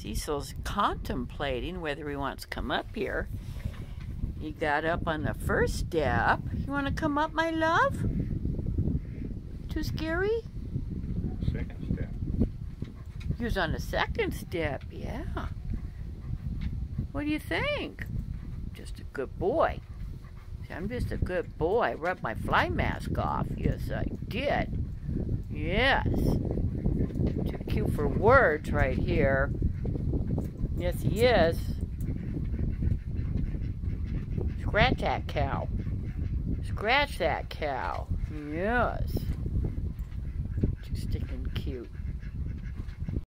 Cecil's contemplating whether he wants to come up here. He got up on the first step. You want to come up, my love? Too scary? Second step. He was on the second step, yeah. What do you think? Just a good boy. See, I'm just a good boy. I rubbed my fly mask off. Yes, I did. Yes. Too cute for words right here. Yes, he is. Scratch that cow. Scratch that cow. Yes. Too sticking cute.